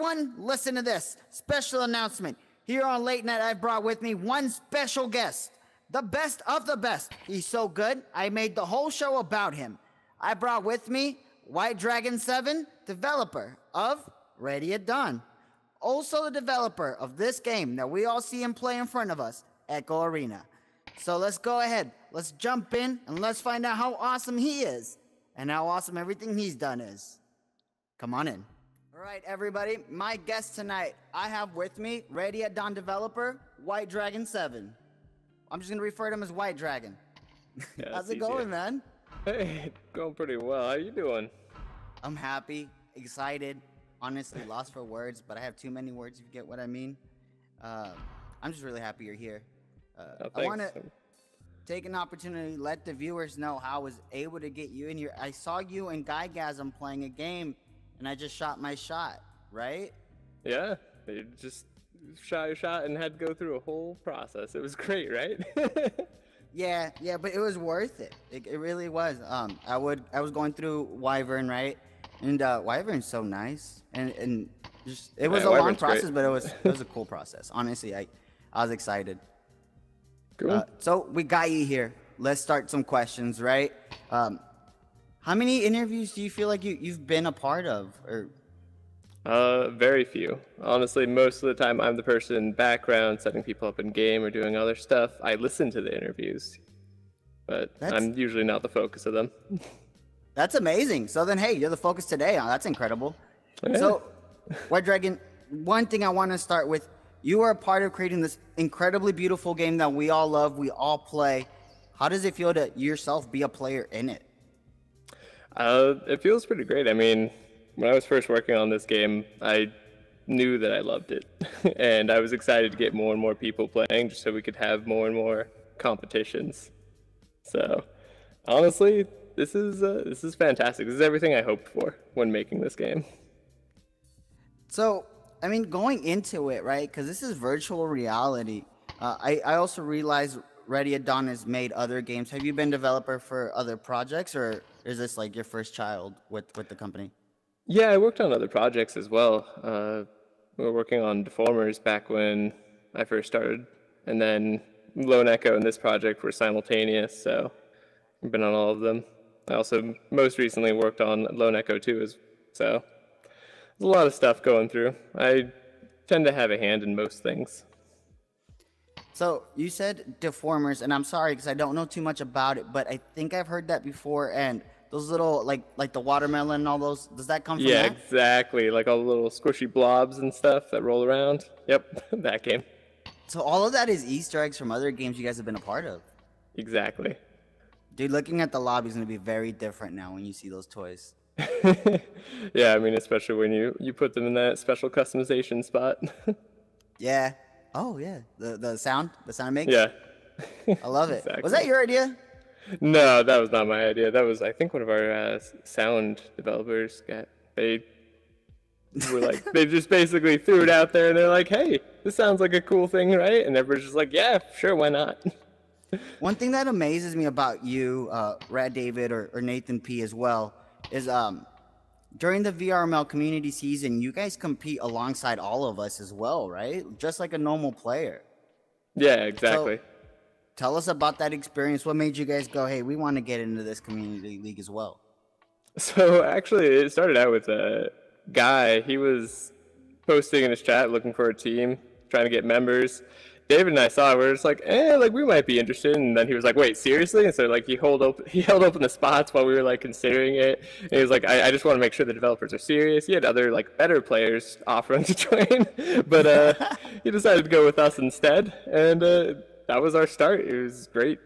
everyone, listen to this special announcement. Here on Late Night, I've brought with me one special guest, the best of the best. He's so good, I made the whole show about him. I brought with me White Dragon 7, developer of Ready at Dawn. Also, the developer of this game that we all see him play in front of us, Echo Arena. So let's go ahead, let's jump in, and let's find out how awesome he is and how awesome everything he's done is. Come on in. All right, everybody, my guest tonight, I have with me Ready at Dawn developer, White Dragon 7. I'm just gonna refer to him as White Dragon. Yeah, How's it going, man? Hey, going pretty well. How you doing? I'm happy, excited, honestly lost for words, but I have too many words if you get what I mean. Uh, I'm just really happy you're here. Uh, Oh, I want to take an opportunity let the viewers know how I was able to get you in here. I saw you and Guygasm playing a game, and I just shot my shot, right? Yeah, you just shot your shot and had to go through a whole process. It was great, right? Yeah, yeah, but it was worth it. It, it really was. Um, I would, I was going through Wyvern, right? And uh, Wyvern's so nice, and and just it was Yeah, a long Wyvern's great. process, but it was it was a cool process. Honestly, I I was excited. cool. Uh, so we got you here. Let's start some questions, right? Um, how many interviews do you feel like you you've been a part of, or Uh, very few. Honestly, most of the time I'm the person in background setting people up in game or doing other stuff. I listen to the interviews, but That's- I'm usually not the focus of them. That's amazing. So then, hey, you're the focus today. Oh, that's incredible. Yeah. So, White Dragon, one thing I want to start with you are a part of creating this incredibly beautiful game that we all love, we all play. How does it feel to yourself be a player in it? Uh, it feels pretty great. I mean, when I was first working on this game, I knew that I loved it, and I was excited to get more and more people playing, just so we could have more and more competitions. So, honestly, this is uh, this is fantastic. This is everything I hoped for when making this game. So, I mean, going into it, right? Because this is virtual reality. Uh, I, I also realize Ready at Dawn has made other games. Have you been developer for other projects, or is this like your first child with, with the company? Yeah, I worked on other projects as well. Uh, we were working on Deformers back when I first started, and then Lone Echo and this project were simultaneous, so I've been on all of them. I also most recently worked on Lone Echo 2 as so there's a lot of stuff going through. I tend to have a hand in most things. So you said deformers, and I'm sorry because I don't know too much about it, but I think I've heard that before. And those little like like the watermelon and all those, does that come from Yeah, that? exactly. Like all the little squishy blobs and stuff that roll around. Yep, that game. So all of that is Easter eggs from other games you guys have been a part of. Exactly. Dude, looking at the lobby is gonna be very different now when you see those toys. yeah, I mean, especially when you you put them in that special customization spot. Yeah. Oh yeah. The the sound, the sound makes. yeah. I love it. Was that your idea? No, that was not my idea. That was, I think, one of our uh, sound developers. Got they were like, they just basically threw it out there, and they're like, "Hey, this sounds like a cool thing, right?" And everybody's just like, "Yeah, sure, why not?" One thing that amazes me about you, uh, Rad David or, or Nathan P as well, is um, during the VRML community season, you guys compete alongside all of us as well, right? Just like a normal player. yeah, exactly. Tell us about that experience. What made you guys go, hey, we want to get into this community league as well? So actually, it started out with a guy. He was posting in his chat looking for a team, trying to get members. David and I saw it. We are just like, eh, like we might be interested. And then he was like, wait, seriously? And so like he hold open, he held open the spots while we were like considering it. And he was like, I, I just want to make sure the developers are serious. He had other like better players offering to join, but uh, he decided to go with us instead. And uh, that was our start. It was great.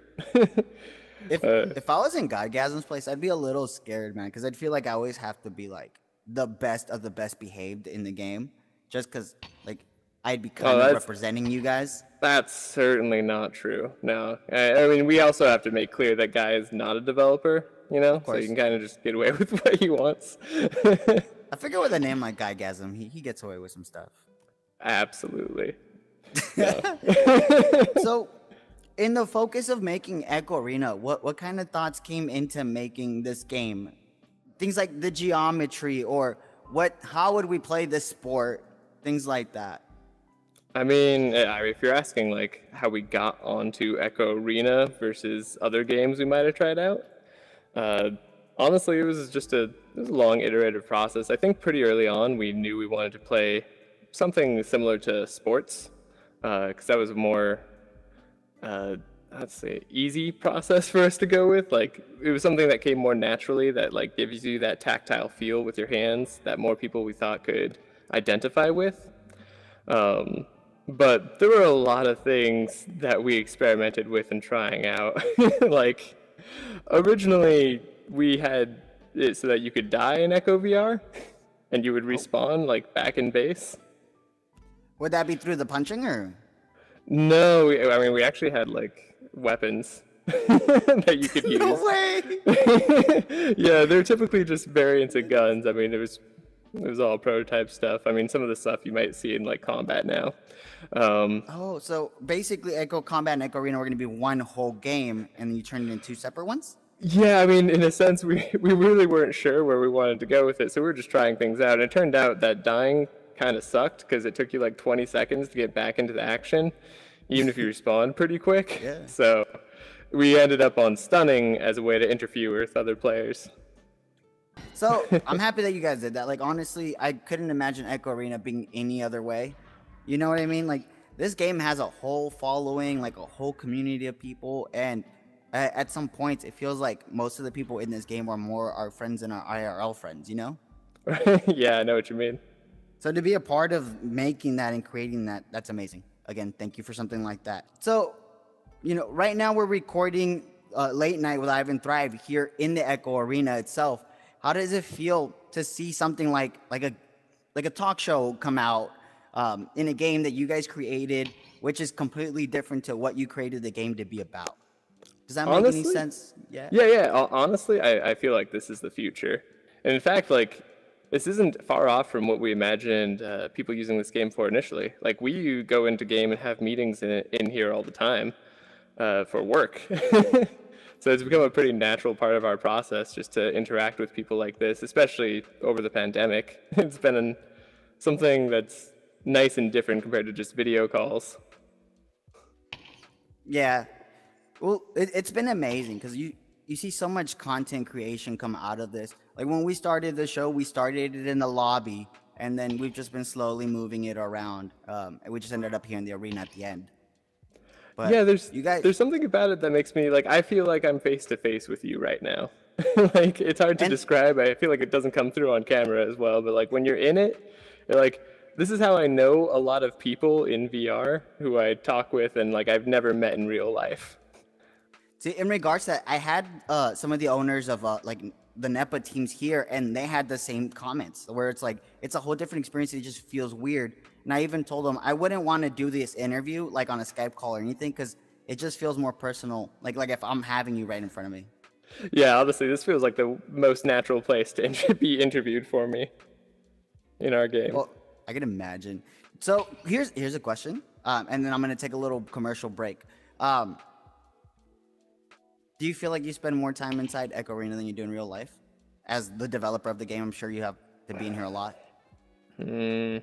If Uh, if I was in Guygasm's place, I'd be a little scared, man, because I'd feel like I always have to be like the best of the best behaved in the game, just because like I'd be kind of Oh, that's- representing you guys. That's certainly not true. No, I, I mean we also have to make clear that guy is not a developer. You know, so you can kind of just get away with what he wants. I figure with a name like Guygasm, he, he gets away with some stuff. Absolutely. so, in the focus of making Echo Arena, what, what kind of thoughts came into making this game? Things like the geometry or what? How would we play this sport? Things like that. I mean, uh, if you're asking like how we got onto Echo Arena versus other games we might have tried out, uh, honestly, it was just a, was a long iterative process. I think pretty early on we knew we wanted to play something similar to sports because uh, that was a more uh, I'd say easy process for us to go with. Like it was something that came more naturally that like gives you that tactile feel with your hands that more people we thought could identify with. Um, but there were a lot of things that we experimented with and trying out. like originally we had it so that you could die in Echo VR and you would oh. respawn like back in base. Would that be through the punching or? No, we, I mean we actually had like weapons that you could use. No way. yeah, they're typically just variants of guns. I mean, there was it was all prototype stuff. I mean, some of the stuff you might see in like combat now. Um, oh, so basically, Echo Combat and Echo Arena were going to be one whole game, and then you turn it into two separate ones. Yeah, I mean, in a sense, we we really weren't sure where we wanted to go with it, so we were just trying things out. And it turned out that dying kind of sucked because it took you like 20 seconds to get back into the action, even if you respawn pretty quick. Yeah. So we ended up on stunning as a way to interfere with other players. So I'm happy that you guys did that. Like honestly, I couldn't imagine Echo Arena being any other way. You know what I mean? Like this game has a whole following, like a whole community of people, and at some points it feels like most of the people in this game are more our friends than our IRL friends. You know? yeah, I know what you mean. So to be a part of making that and creating that, that's amazing. Again, thank you for something like that. So, you know, right now we're recording uh, late night with Ivan Thrive here in the Echo Arena itself. How does it feel to see something like like a like a talk show come out um, in a game that you guys created, which is completely different to what you created the game to be about? Does that make Honestly, any sense? Yeah. Yeah, yeah. Honestly, I, I feel like this is the future. And in fact, like this isn't far off from what we imagined uh, people using this game for initially. Like we go into game and have meetings in, in here all the time uh, for work. So it's become a pretty natural part of our process just to interact with people like this, especially over the pandemic. It's been an, something that's nice and different compared to just video calls. Yeah. Well, it, has been amazing because you, you see so much content creation come out of this. Like when we started the show, we started it in the lobby, and then we've just been slowly moving it around. Um, and we just ended up here in the arena at the end. But yeah, there's you guys, there's something about it that makes me like I feel like I'm face to face with you right now. like it's hard to and, describe. I feel like it doesn't come through on camera as well, but like when you're in it, you're like this is how I know a lot of people in VR who I talk with and like I've never met in real life. See, in regards to that, I had uh, some of the owners of uh, like the NEPA teams here, and they had the same comments where it's like it's a whole different experience. It just feels weird. And I even told them I wouldn't want to do this interview like on a Skype call or anything because it just feels more personal. Like like if I'm having you right in front of me. Yeah, obviously this feels like the most natural place to inter- be interviewed for me in our game. Well, I can imagine. So here's here's a question, um, and then I'm gonna take a little commercial break. Um, do you feel like you spend more time inside Echo Arena than you do in real life? As the developer of the game, I'm sure you have to be in here a lot. Hmm.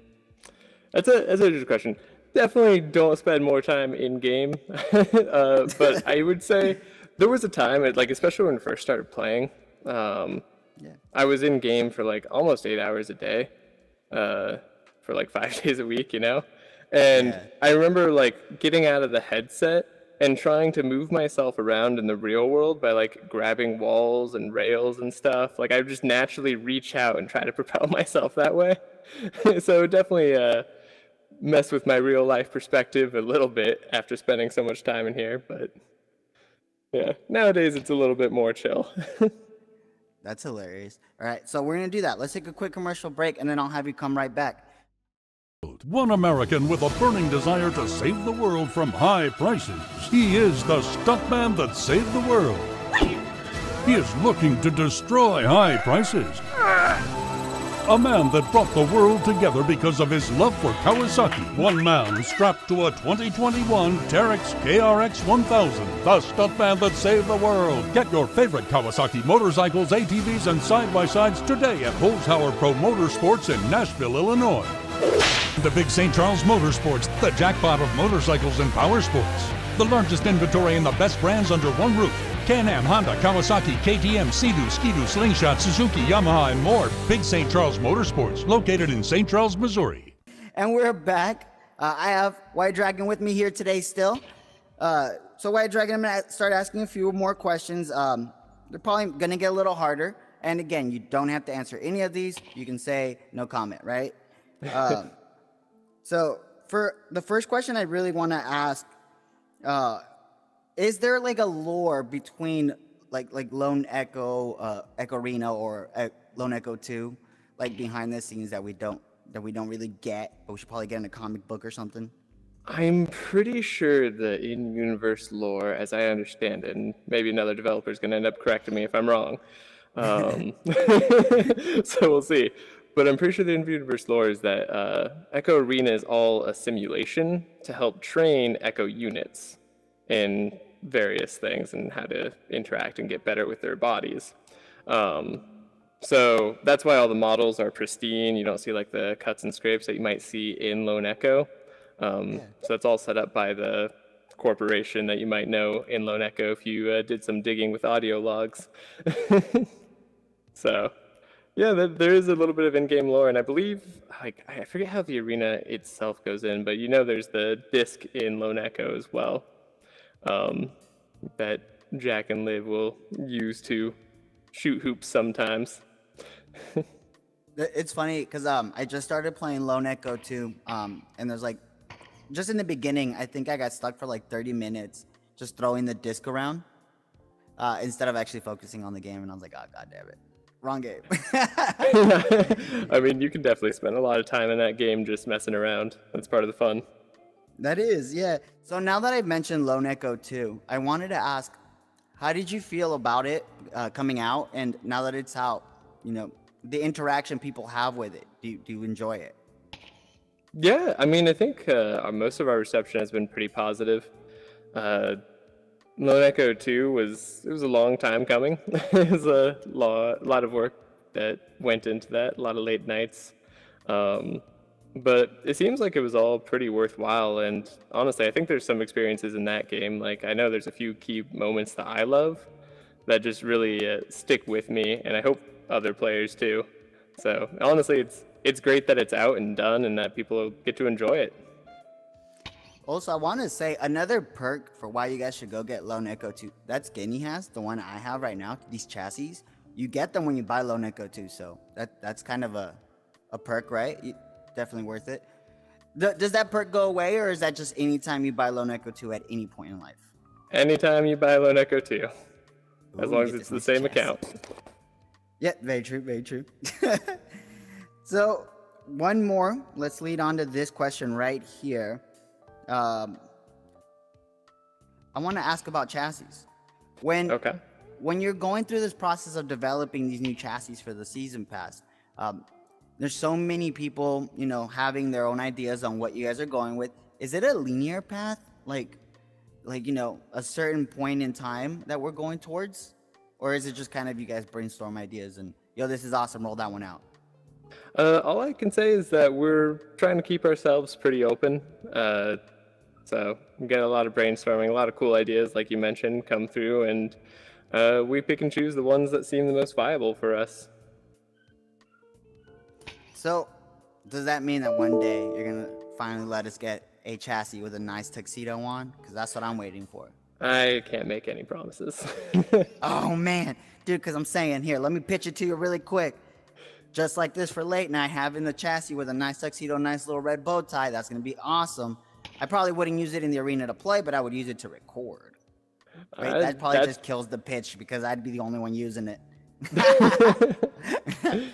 That's a that's a good question. Definitely don't spend more time in game, uh, but I would say there was a time, like especially when I first started playing, um, yeah. I was in game for like almost eight hours a day, uh, for like five days a week, you know. And yeah. I remember like getting out of the headset and trying to move myself around in the real world by like grabbing walls and rails and stuff. Like I just naturally reach out and try to propel myself that way. so definitely uh, mess with my real life perspective a little bit after spending so much time in here, but yeah, nowadays it's a little bit more chill. That's hilarious. All right, so we're gonna do that. Let's take a quick commercial break, and then I'll have you come right back. One American with a burning desire to save the world from high prices. He is the stuntman that saved the world. He is looking to destroy high prices A man that brought the world together because of his love for Kawasaki. One man strapped to a 2021 Teryx KRX 1000. The stuntman that saved the world. Get your favorite Kawasaki motorcycles, ATVs, and side-by-sides today at Holzhauer Pro Motorsports in Nashville, Illinois. The Big St. Charles Motorsports, the jackpot of motorcycles and power sports. The largest inventory and the best brands under one roof. Can-Am, Honda, Kawasaki, KTM, Sea-Doo, Ski-Doo, Slingshot, Suzuki, Yamaha, and more. Big St. Charles Motorsports, located in St. Charles, Missouri. And we're back. Uh, I have White Dragon with me here today still. Uh, so White Dragon, I'm gonna start asking a few more questions. Um, they're probably gonna get a little harder. And again, you don't have to answer any of these. You can say no comment, right? Um, so for the first question, I really want to ask: uh, Is there like a lore between like like Lone Echo, uh, Echo Arena, or uh, Lone Echo Two, like behind the scenes that we don't that we don't really get, but we should probably get in a comic book or something? I'm pretty sure the in-universe lore, as I understand it, and maybe another developer is going to end up correcting me if I'm wrong. Um, so we'll see. But I'm pretty sure the in-universe lore is that uh, Echo Arena is all a simulation to help train Echo units in various things and how to interact and get better with their bodies. Um, so that's why all the models are pristine. You don't see like the cuts and scrapes that you might see in Lone Echo. Um, yeah. So that's all set up by the corporation that you might know in Lone Echo if you uh, did some digging with audio logs. so yeah, there is a little bit of in-game lore, and I believe, like, I forget how the arena itself goes in, but you know, there's the disc in Lone Echo as well, um, that Jack and Liv will use to shoot hoops sometimes. it's funny because um, I just started playing Lone Echo 2, um, and there's like, just in the beginning, I think I got stuck for like 30 minutes just throwing the disc around uh, instead of actually focusing on the game, and I was like, oh god damn it. Wrong game. I mean, you can definitely spend a lot of time in that game just messing around. That's part of the fun. That is, yeah. So now that I've mentioned Lone Echo 2, I wanted to ask, how did you feel about it uh, coming out? And now that it's out, you know, the interaction people have with it, do you, do you enjoy it? Yeah, I mean, I think uh, most of our reception has been pretty positive. Uh, Lone Echo 2 was it was a long time coming. it was a lot, lot of work that went into that, a lot of late nights. Um, but it seems like it was all pretty worthwhile. And honestly, I think there's some experiences in that game. Like I know there's a few key moments that I love that just really uh, stick with me, and I hope other players too. So honestly, it's it's great that it's out and done, and that people get to enjoy it. Also, I want to say another perk for why you guys should go get Lone Echo 2. That skin he has, the one I have right now, these chassis, you get them when you buy Lone Echo 2. So that that's kind of a, a perk, right? You, definitely worth it. The, does that perk go away, or is that just anytime you buy Lone Echo 2 at any point in life? Anytime you buy Lone Echo 2. As Ooh, long as it's the same chassis. account. Yeah, very true, very true. so, one more. Let's lead on to this question right here. Um, I want to ask about chassis. When okay. when you're going through this process of developing these new chassis for the season pass, um, there's so many people, you know, having their own ideas on what you guys are going with. Is it a linear path, like, like you know, a certain point in time that we're going towards, or is it just kind of you guys brainstorm ideas and yo, this is awesome, roll that one out? Uh, all I can say is that we're trying to keep ourselves pretty open. Uh, so we get a lot of brainstorming, a lot of cool ideas, like you mentioned, come through, and uh, we pick and choose the ones that seem the most viable for us. So, does that mean that one day you're gonna finally let us get a chassis with a nice tuxedo on? Because that's what I'm waiting for. I can't make any promises. oh man, dude, because I'm saying here, let me pitch it to you really quick. Just like this for late night, having the chassis with a nice tuxedo, nice little red bow tie, that's gonna be awesome. I probably wouldn't use it in the arena to play, but I would use it to record. Right? Uh, that probably just kills the pitch because I'd be the only one using it.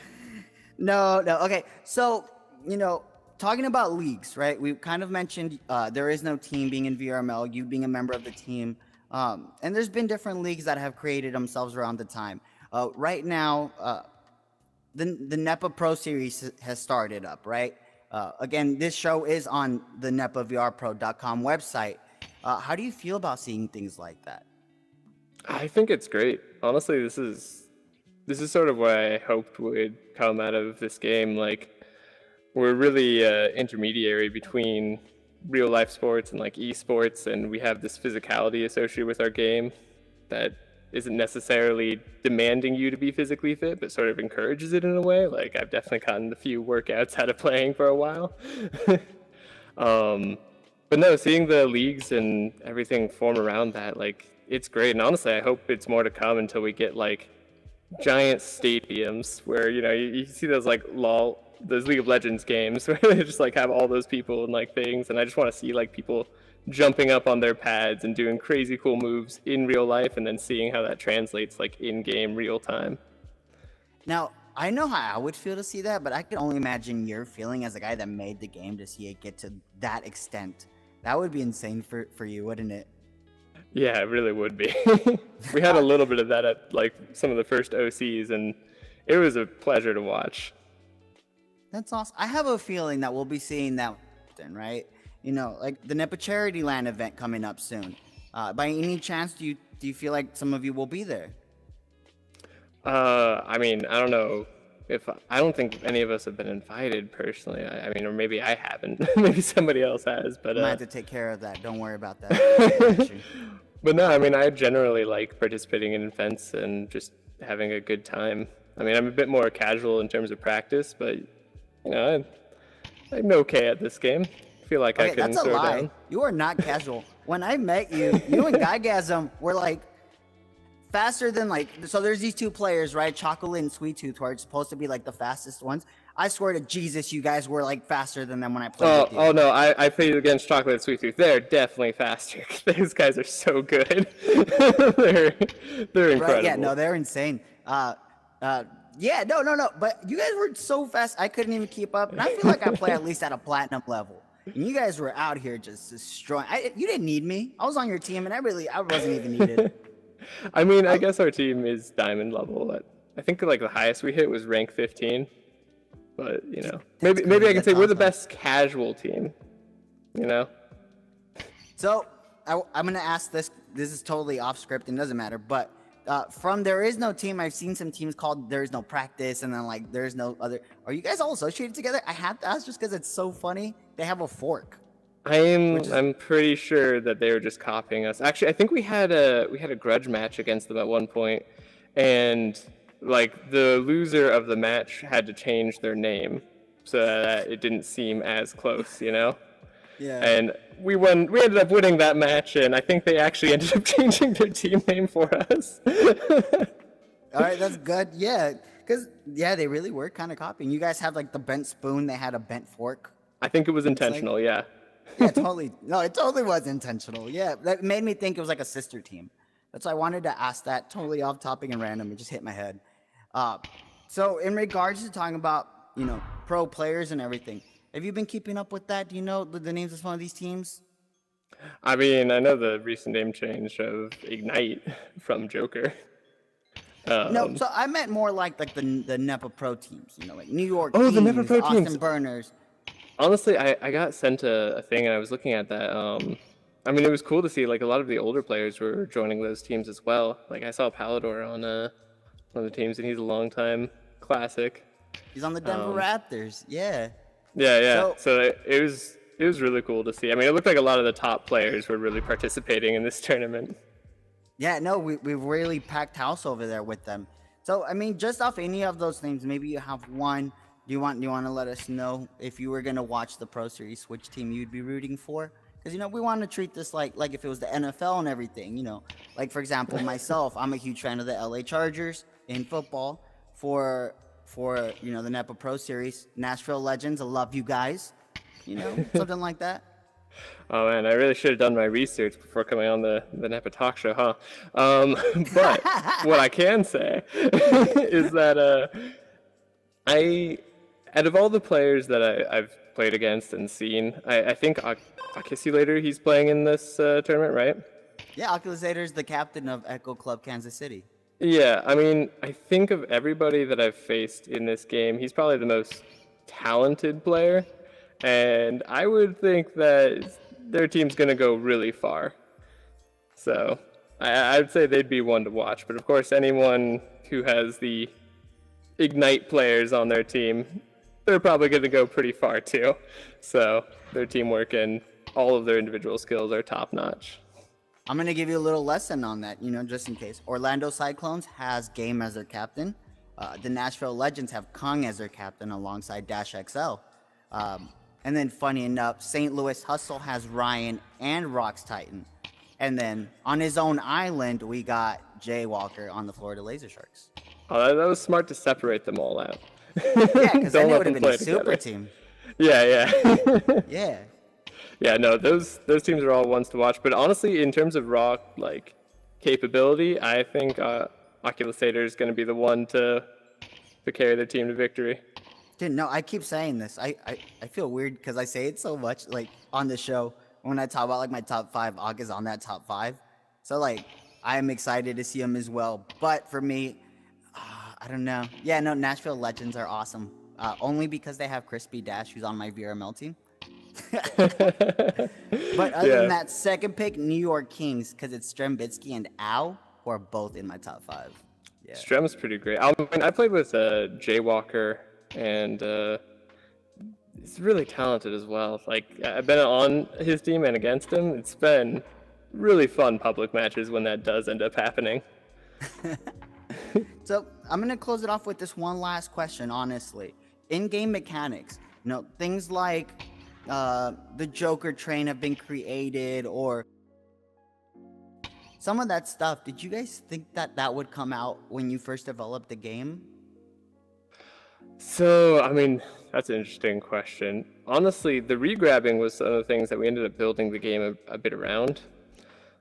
no, no. Okay. So, you know, talking about leagues, right? We kind of mentioned uh, there is no team being in VRML, you being a member of the team. Um, and there's been different leagues that have created themselves around the time. Uh, right now, uh, the the NEPA Pro Series has started up, right? Uh, again, this show is on the NEPAVRPro.com website. Uh, how do you feel about seeing things like that? I think it's great. Honestly, this is this is sort of what I hoped would come out of this game. Like, we're really uh, intermediary between real life sports and like esports, and we have this physicality associated with our game that isn't necessarily demanding you to be physically fit, but sort of encourages it in a way. Like I've definitely gotten a few workouts out of playing for a while. um, but no, seeing the leagues and everything form around that, like it's great. And honestly, I hope it's more to come until we get like giant stadiums where you know you, you see those like lol those League of Legends games where they just like have all those people and like things, and I just want to see like people jumping up on their pads and doing crazy cool moves in real life and then seeing how that translates like in game real time. Now, I know how I would feel to see that, but I can only imagine your feeling as a guy that made the game to see it get to that extent. That would be insane for, for you, wouldn't it? Yeah, it really would be. we had a little bit of that at like some of the first OCs, and it was a pleasure to watch. That's awesome. I have a feeling that we'll be seeing that then, right? You know, like the NEPA Charity LAN event coming up soon. Uh, by any chance, do you do you feel like some of you will be there? Uh, I mean, I don't know if I don't think any of us have been invited personally. I, I mean, or maybe I haven't. maybe somebody else has. But uh, I have to take care of that. Don't worry about that. but no, I mean, I generally like participating in events and just having a good time. I mean, I'm a bit more casual in terms of practice, but you know, I, I'm okay at this game feel like okay, I can that's a lie. Down. You are not casual. when I met you, you and Guygasm were like faster than like. So there's these two players, right? Chocolate and Sweet Tooth, who are supposed to be like the fastest ones. I swear to Jesus, you guys were like faster than them when I played. Oh, oh no, I, I played against Chocolate and Sweet Tooth. They're definitely faster. Those guys are so good. they're they're incredible. Right, yeah, no, they're insane. Uh, uh, yeah, no, no, no. But you guys were so fast, I couldn't even keep up. And I feel like I play at least at a platinum level. And you guys were out here just destroying. I, you didn't need me. I was on your team, and I really, I wasn't even needed. I mean, I um, guess our team is diamond level. I think like the highest we hit was rank 15. But you know, maybe maybe I can say we're the best casual team. You know. So I, I'm gonna ask this. This is totally off script and doesn't matter. But uh, from there is no team. I've seen some teams called there is no practice, and then like there's no other. Are you guys all associated together? I have to ask just because it's so funny. They have a fork. I'm is... I'm pretty sure that they were just copying us. Actually, I think we had a we had a grudge match against them at one point, and like the loser of the match had to change their name so that it didn't seem as close, you know. Yeah. And we won. We ended up winning that match, and I think they actually ended up changing their team name for us. All right, that's good. Yeah, because yeah, they really were kind of copying. You guys have like the bent spoon. They had a bent fork. I think it was intentional. Like, yeah. yeah, totally. No, it totally was intentional. Yeah, that made me think it was like a sister team. That's why I wanted to ask that. Totally off topic and random. It just hit my head. Uh, so in regards to talking about you know pro players and everything, have you been keeping up with that? Do you know the, the names of some of these teams? I mean, I know the recent name change of Ignite from Joker. Um, no, so I meant more like like the the NEPA Pro teams, you know, like New York. Oh, teams, the NEPA Pro Austin teams. Burners. Honestly, I, I got sent a, a thing and I was looking at that. Um, I mean, it was cool to see like a lot of the older players were joining those teams as well. Like I saw Palador on uh, one of the teams, and he's a long time classic. He's on the Denver um, Raptors. Yeah. Yeah, yeah. So, so it, it was it was really cool to see. I mean, it looked like a lot of the top players were really participating in this tournament. Yeah, no, we we really packed house over there with them. So I mean, just off any of those things, maybe you have one. Do you want do you want to let us know if you were gonna watch the Pro Series, which team you'd be rooting for? Because you know we want to treat this like like if it was the NFL and everything. You know, like for example, myself, I'm a huge fan of the LA Chargers in football. For for you know the NEPA Pro Series. Nashville Legends, I love you guys. You know, something like that. Oh man, I really should have done my research before coming on the the NEPA talk show, huh? Um, but what I can say is that uh, I, out of all the players that I, have played against and seen, I, I think Occusulator he's playing in this uh, tournament, right? Yeah, Occusulator is the captain of Echo Club Kansas City. Yeah, I mean, I think of everybody that I've faced in this game, he's probably the most talented player, and I would think that their team's going to go really far. So I, I'd say they'd be one to watch. But of course, anyone who has the Ignite players on their team, they're probably going to go pretty far too. So their teamwork and all of their individual skills are top notch. I'm going to give you a little lesson on that, you know, just in case. Orlando Cyclones has Game as their captain. Uh, the Nashville Legends have Kong as their captain alongside Dash XL. Um, and then, funny enough, St. Louis Hustle has Ryan and Rocks Titan. And then on his own island, we got Jay Walker on the Florida Laser Sharks. Oh, that, was smart to separate them all out. Yeah, because then it would have been a super together. team. Yeah, yeah. Yeah. Yeah, no, those those teams are all ones to watch. But honestly, in terms of raw like capability, I think uh, Oculus Sator is going to be the one to to carry their team to victory. Dude, no, I keep saying this. I, I, I feel weird because I say it so much, like on the show when I talk about like my top five. Aug is on that top five, so like I am excited to see him as well. But for me, uh, I don't know. Yeah, no, Nashville Legends are awesome. Uh, only because they have Crispy Dash, who's on my VRML team. But other Yeah. than that, second pick, New York Kings, because it's Strembitsky and Al, who are both in my top five. Yeah. Strem's pretty great. I mean, I played with uh, Jay Walker, and uh, he's really talented as well. Like I've been on his team and against him. It's been really fun public matches when that does end up happening. So I'm gonna close it off with this one last question, honestly. In-game mechanics, you know, things like uh, the Joker train have been created, or some of that stuff. Did you guys think that that would come out when you first developed the game? So, I mean, that's an interesting question. Honestly, the regrabbing was one of the things that we ended up building the game a, a bit around.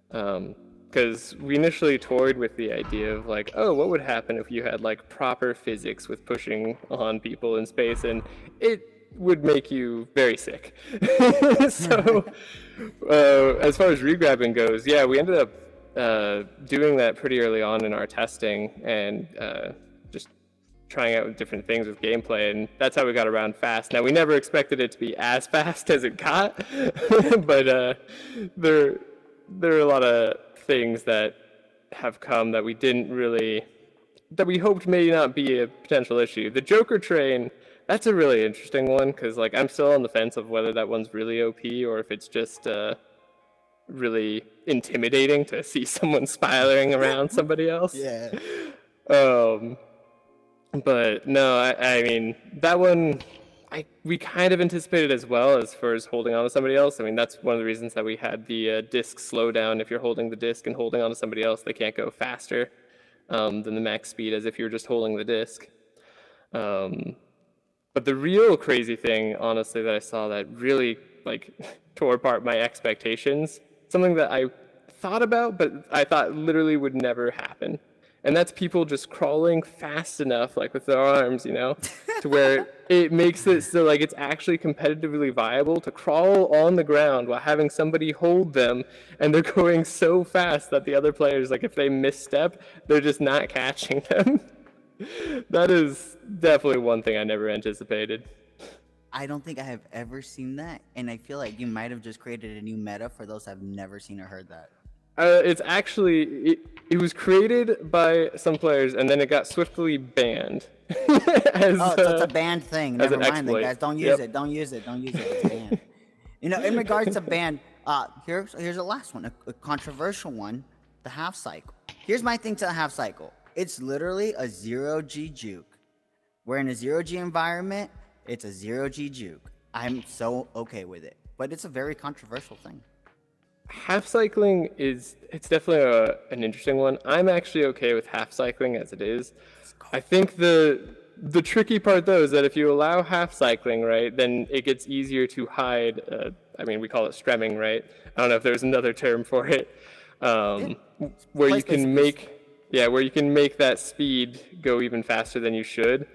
Because we initially toyed with the idea of, like, oh, what would happen if you had, like, proper physics with pushing on people in space? And it would make you very sick. so, uh, as far as regrabbing goes, yeah, we ended up uh, doing that pretty early on in our testing and uh, just trying out different things with gameplay, and that's how we got around fast. Now we never expected it to be as fast as it got, but uh, there there are a lot of things that have come that we didn't really that we hoped may not be a potential issue. The Joker train, that's a really interesting one because like I'm still on the fence of whether that one's really OP or if it's just uh, really intimidating to see someone spiraling around somebody else. Yeah. Um, but no, I, I mean that one, I we kind of anticipated as well as far as holding on to somebody else. I mean that's one of the reasons that we had the uh, disc slow down. If you're holding the disc and holding on to somebody else, they can't go faster um, than the max speed as if you're just holding the disc. Um, but the real crazy thing, honestly, that I saw that really like tore apart my expectations, something that I thought about, but I thought literally would never happen. And that's people just crawling fast enough, like with their arms, you know, to where it makes it so like it's actually competitively viable to crawl on the ground while having somebody hold them, and they're going so fast that the other players, like if they misstep, they're just not catching them. that is definitely one thing I never anticipated. I don't think I have ever seen that, and I feel like you might have just created a new meta for those have never seen or heard that. Uh, it's actually it, it was created by some players and then it got swiftly banned. as, Oh, so it's uh, a banned thing. Never mind, exploit. guys. Don't use Yep. it. Don't use it. Don't use it. It's banned. you know, in regards to banned, uh, here's here's the last one, a, a controversial one, the half cycle. Here's my thing to the half cycle. It's literally a zero G juke. We're in a zero G environment. It's a zero G juke. I'm so okay with it, but it's a very controversial thing. half cycling is it's definitely a, an interesting one. I'm actually okay with half cycling as it is. I think the the tricky part though is that if you allow half cycling, right, then it gets easier to hide. Uh, I mean, we call it stremming, right? I don't know if there's another term for it, um, where you can make yeah, where you can make that speed go even faster than you should.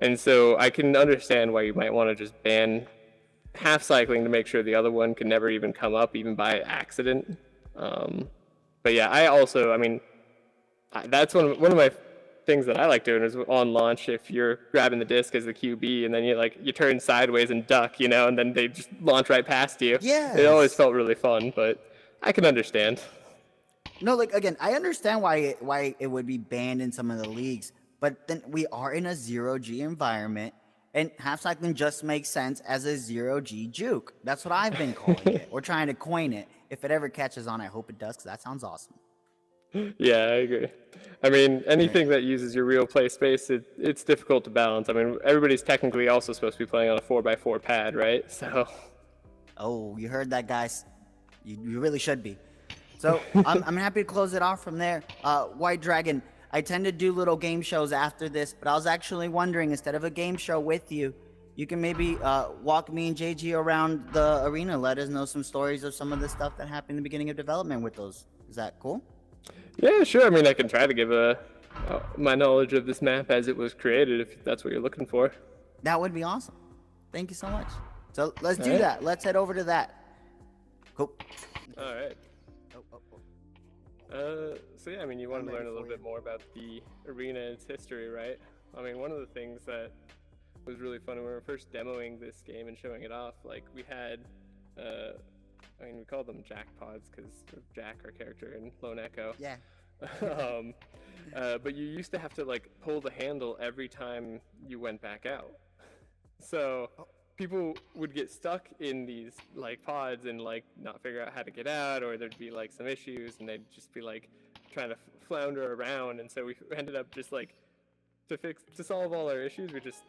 And so I can understand why you might want to just ban half cycling to make sure the other one can never even come up, even by accident. Um, but yeah, I also, I mean, I, that's one of, one of my things that I like doing is on launch. If you're grabbing the disc as the QB and then you like you turn sideways and duck, you know, and then they just launch right past you. Yeah. It always felt really fun, but I can understand. No, like again, I understand why it, why it would be banned in some of the leagues, but then we are in a zero G environment, and half cycling just makes sense as a zero G juke. That's what I've been calling it. We're trying to coin it. If it ever catches on, I hope it does, because that sounds awesome. Yeah, I agree. I mean, anything that uses your real play space, it, it's difficult to balance. I mean, everybody's technically also supposed to be playing on a 4x4 pad, right? So. Oh, you heard that, guys. You, you really should be. So I'm, I'm happy to close it off from there. Uh, White Dragon, I tend to do little game shows after this, but I was actually wondering instead of a game show with you, you can maybe uh, walk me and JG around the arena. Let us know some stories of some of the stuff that happened in the beginning of development with those. Is that cool? Yeah, sure. I mean, I can try to give a, uh, my knowledge of this map as it was created, if that's what you're looking for. That would be awesome. Thank you so much. So let's do right. that. Let's head over to that. Cool. All right. Oh, oh, oh. Uh, so yeah, I mean, you want to learn a little bit more about the arena and its history, right? I mean, one of the things that was really fun when we were first demoing this game and showing it off, like we had, uh, I mean, we called them Jack pods because Jack, our character in Lone Echo. Yeah. um, uh, but you used to have to like pull the handle every time you went back out. So people would get stuck in these like pods and like not figure out how to get out, or there'd be like some issues, and they'd just be like trying to flounder around. And so we ended up just like to fix to solve all our issues, we just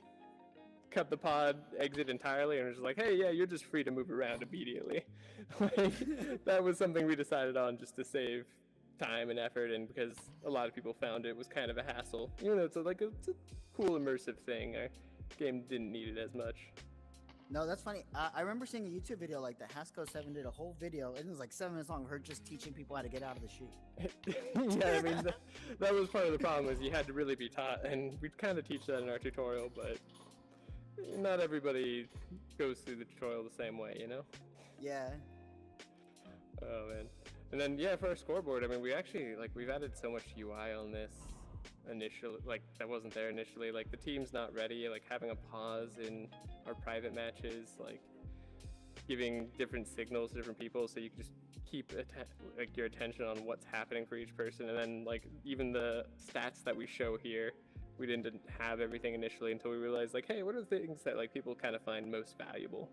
cut the pod exit entirely and was just like, hey, yeah, you're just free to move around immediately. like, that was something we decided on just to save time and effort, and because a lot of people found it was kind of a hassle. Even though it's a, like a, it's a cool immersive thing, our game didn't need it as much. No, that's funny. Uh, I remember seeing a YouTube video like that. Hasco Seven did a whole video. and It was like seven minutes long. of Her just teaching people how to get out of the chute. yeah, I mean that, that was part of the problem was you had to really be taught, and we kind of teach that in our tutorial, but not everybody goes through the tutorial the same way, you know. Yeah. Oh man. And then yeah, for our scoreboard, I mean, we actually like we've added so much UI on this initially, like that wasn't there initially. Like the team's not ready. Like having a pause in our private matches, like giving different signals to different people, so you can just keep like your attention on what's happening for each person. And then like even the stats that we show here, we didn't have everything initially until we realized like, hey, what are the things that like people kind of find most valuable?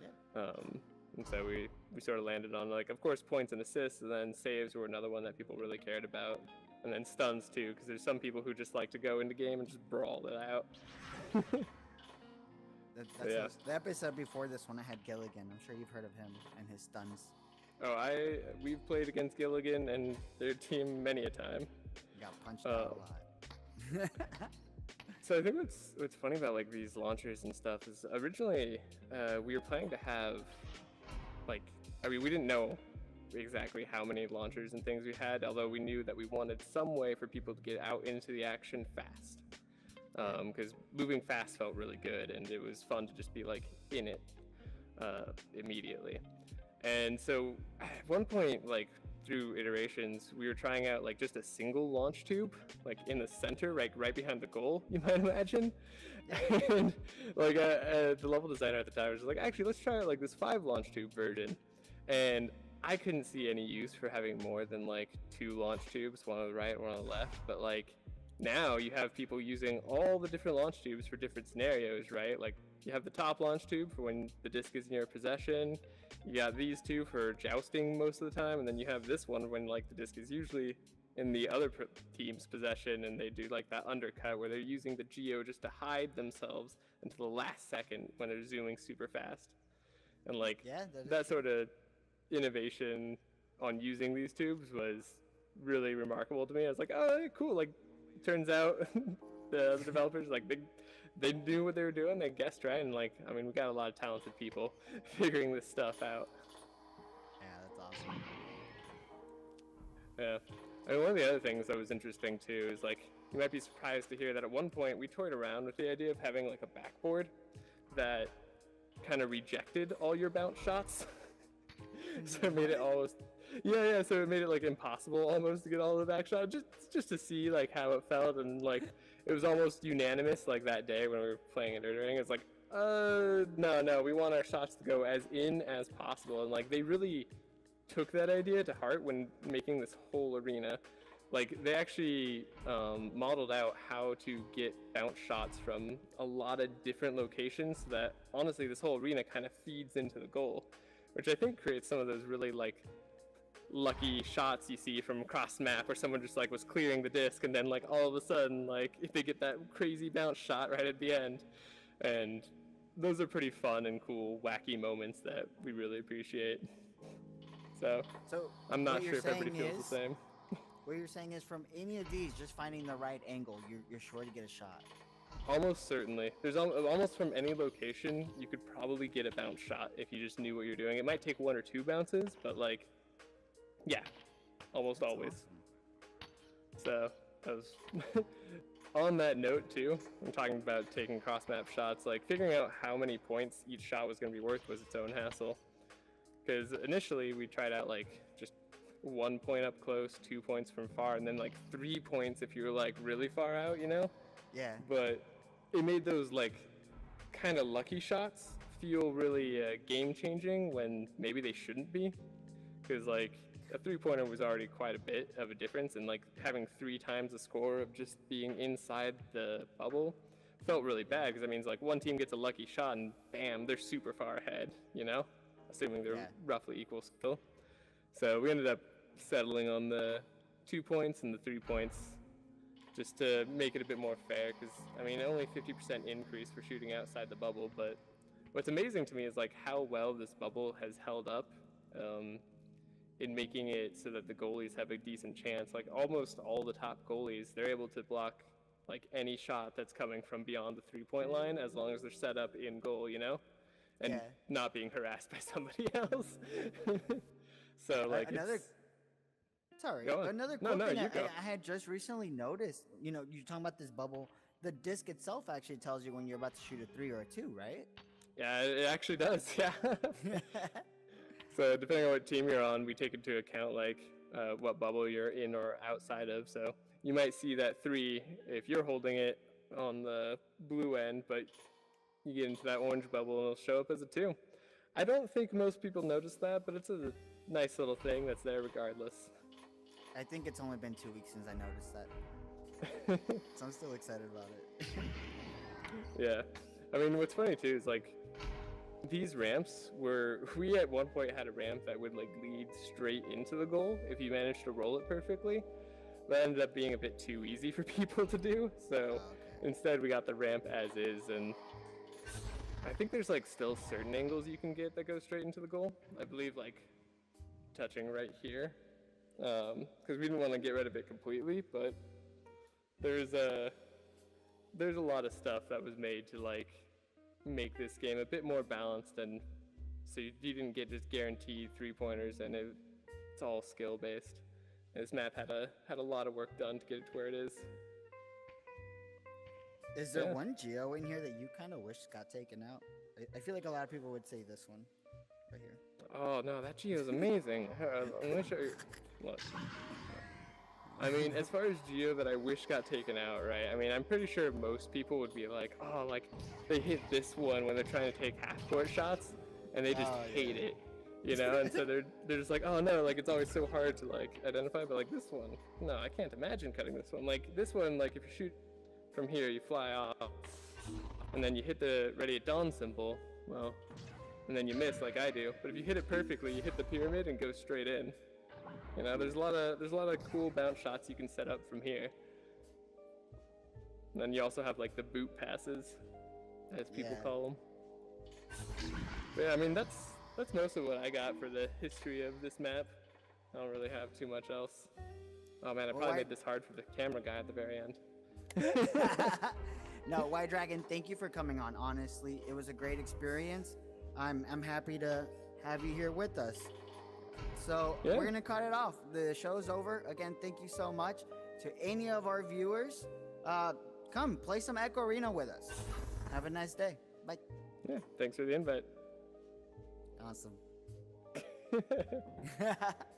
yeah Um, and so we, we sort of landed on like, of course, points and assists, and then saves were another one that people really cared about, and then stuns too, because there's some people who just like to go into game and just brawl it out. That, that's Yeah. what- the episode before this one, I had Gilligan. I'm sure you've heard of him and his stuns. Oh, I we've played against Gilligan and their team many a time. He got punched out a lot. So I think what's what's funny about like these launchers and stuff is originally uh, we were planning to have like I mean we didn't know exactly how many launchers and things we had, although we knew that we wanted some way for people to get out into the action fast. Because moving fast felt really good, and it was fun to just be like in it uh, immediately. And so at one point, like through iterations, we were trying out like just a single launch tube, like in the center, like right behind the goal, you might imagine. and like uh, uh, the level designer at the time was like, actually, let's try like this five launch tube version. And I couldn't see any use for having more than like two launch tubes, one on the right, one on the left. But like now you have people using all the different launch tubes for different scenarios, right? Like you have the top launch tube for when the disc is in your possession. You got these two for jousting most of the time, and then you have this one when like the disc is usually in the other team's possession, and they do like that undercut where they're using the geo just to hide themselves until the last second when they're zooming super fast. And like Yeah, that that sort of innovation on using these tubes was really remarkable to me. I was like, oh, cool. Like, turns out the, developers like they they knew what they were doing. They guessed right, and like, I mean, we got a lot of talented people figuring this stuff out. Yeah, that's awesome. Yeah. I mean, one of the other things that was interesting too is like you might be surprised to hear that at one point we toyed around with the idea of having like a backboard that kind of rejected all your bounce shots. so it made it almost Yeah, yeah. So it made it like impossible almost to get all the back shot, just just to see like how it felt, and like it was almost unanimous like that day when we were playing at Ring. It's like, uh, no, no, we want our shots to go as in as possible, and like they really took that idea to heart when making this whole arena. Like they actually um, modeled out how to get bounce shots from a lot of different locations, so that honestly this whole arena kind of feeds into the goal, which I think creates some of those really like lucky shots you see from across map where someone just like was clearing the disc and then like all of a sudden like if they get that crazy bounce shot right at the end. And those are pretty fun and cool wacky moments that we really appreciate. So So i'm not sure if everybody feels is, the same. What you're saying is from any of these, just finding the right angle, you're, you're sure to get a shot. Almost certainly there's al- almost from any location you could probably get a bounce shot if you just knew what you're doing it might take one or two bounces but like yeah almost always Awesome. So that was on that note too. I'm talking about taking cross map shots. Like figuring out how many points each shot was going to be worth was its own hassle. Because initially we tried out like just one point up close, two points from far, and then like three points if you were like really far out, you know. Yeah. But it made those like kind of lucky shots feel really uh, game changing when maybe they shouldn't be. Because like a three pointer was already quite a bit of a difference, and like having three times the score of just being inside the bubble felt really bad because that means like one team gets a lucky shot and bam, they're super far ahead, you know? Assuming they're Yeah. roughly equal skill. So we ended up settling on the two points and the three points just to make it a bit more fair because I mean only 50% increase for shooting outside the bubble but what's amazing to me is like how well this bubble has held up um, in making it so that the goalies have a decent chance. Like almost all the top goalies they're able to block like any shot that's coming from beyond the three point line as long as they're set up in goal you know? And Yeah. not being harassed by somebody else. So like another it's- Sorry, Go on. another No, no, thing I. I had just recently noticed. You know, you're talking about this bubble. The disc itself actually tells you when you're about to shoot a three or a two, right? Yeah, it actually does. Yeah. so depending on what team you're on, we take into account like uh, what bubble you're in or outside of. So you might see that three if you're holding it on the blue end, but you get into that orange bubble and it'll show up as a two. I don't think most people notice that, but it's a nice little thing that's there regardless. I think it's only been two weeks since I noticed that. so I'm still excited about it. Yeah. I mean, what's funny too is like these ramps were we at one point had a ramp that would like lead straight into the goal if you managed to roll it perfectly. That ended up being a bit too easy for people to do. So oh, Okay. instead we got the ramp as is and I think there's like still certain angles you can get that go straight into the goal. I believe like touching right here. Um, because we didn't want to get rid of it completely, but there's a there's a lot of stuff that was made to like make this game a bit more balanced and so you, you didn't get just guaranteed three pointers and it, it's all skill based. And this map had a had a lot of work done to get it to where it is. Is there Yeah. one geo in here that you kind of wish got taken out? I, I feel like a lot of people would say this one, right here. Oh no, that Geo is amazing. Uh, I'm gonna show you. I mean, as far as Geo that I wish got taken out, right? I mean, I'm pretty sure most people would be like, oh, like they hit this one when they're trying to take half court shots, and they just Oh, yeah. hate it, you know. and so they're they're just like, oh no, like it's always so hard to like identify. But like this one, no, I can't imagine cutting this one. Like this one, like if you shoot from here, you fly off, and then you hit the ready at dawn symbol. Well, and then you miss like I do. But if you hit it perfectly, you hit the pyramid and go straight in. You know, there's a lot of there's a lot of cool bounce shots you can set up from here. And then you also have like the boot passes, as people Yeah. call them. But yeah, I mean that's that's most of what I got for the history of this map. I don't really have too much else. Oh man, I probably why- made this hard for the camera guy at the very end. No, White Dragon, thank you for coming on. Honestly, it was a great experience. I'm I'm happy to have you here with us. So Yeah. we're gonna cut it off. The show's over. Again, thank you so much to any of our viewers. Uh, come play some Echo Arena with us. Have a nice day. Bye. Yeah, thanks for the invite. Awesome.